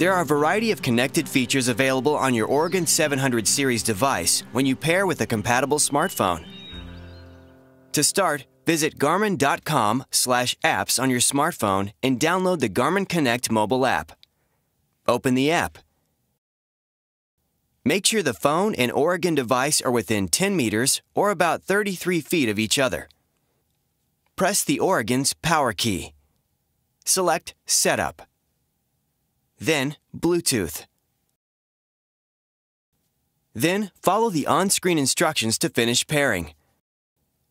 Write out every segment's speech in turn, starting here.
There are a variety of connected features available on your Oregon 700 series device when you pair with a compatible smartphone. To start, visit garmin.com/apps on your smartphone and download the Garmin Connect mobile app. Open the app. Make sure the phone and Oregon device are within 10 meters or about 33 feet of each other. Press the Oregon's power key. Select Setup. Then Bluetooth. Then follow the on-screen instructions to finish pairing.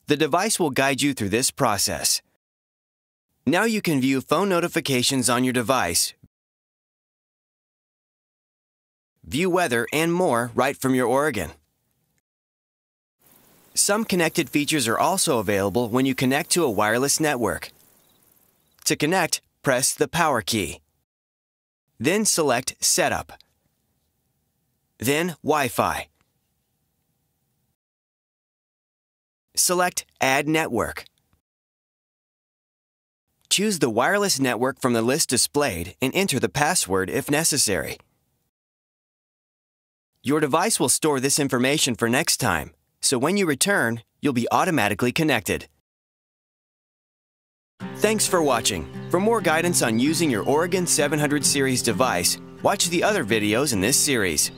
The device will guide you through this process. Now you can view phone notifications on your device, view weather, and more right from your Oregon. Some connected features are also available when you connect to a wireless network. To connect, press the power key. Then select Setup. Then Wi-Fi. Select Add Network. Choose the wireless network from the list displayed and enter the password if necessary. Your device will store this information for next time, so when you return, you'll be automatically connected. Thanks for watching. For more guidance on using your Oregon 700 series device, watch the other videos in this series.